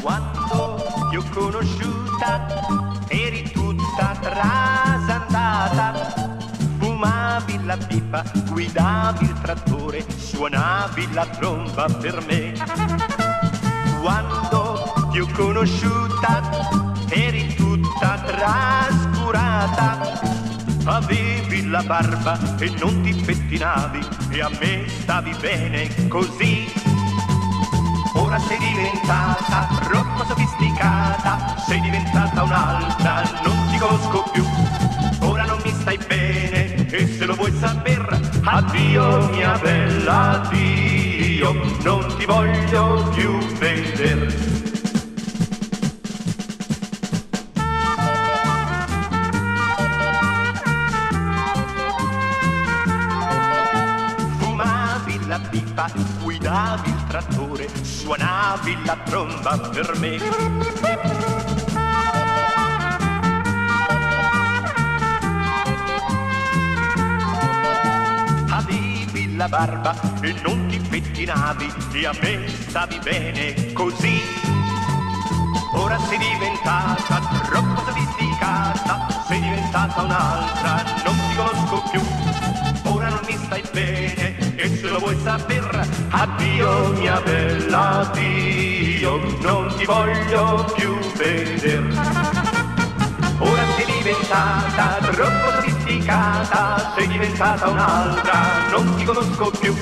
Quando ti ho conosciuta eri tutta trasandata. Fumavi la pipa, guidavi il trattore, suonavi la tromba per me. Quando ti ho conosciuta eri tutta trascurata. Avevi la barba e non ti pettinavi e a me stavi bene così. Ora sei diventata diventata un'altra, non ti conosco più. Ora non mi stai bene e se lo vuoi saper, addio mia bella, addio, non ti voglio più vedere. La pipa, guidavi il trattore, suonavi la tromba per me. La barba e non ti pettinavi e a me stavi bene così. Ora sei diventata troppo sofisticata, sei diventata un'altra, non ti conosco più. Ora non mi stai bene e se lo vuoi saper, addio mia bella, addio, non ti voglio più vedere. Diventata troppo sofisticata, sei diventata un'altra, non ti conosco più.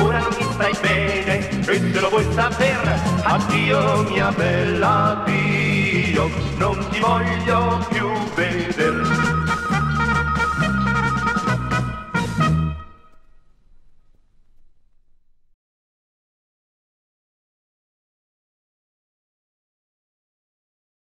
Ora non mi stai bene e se lo vuoi saper, addio mia bella, addio, non ti voglio più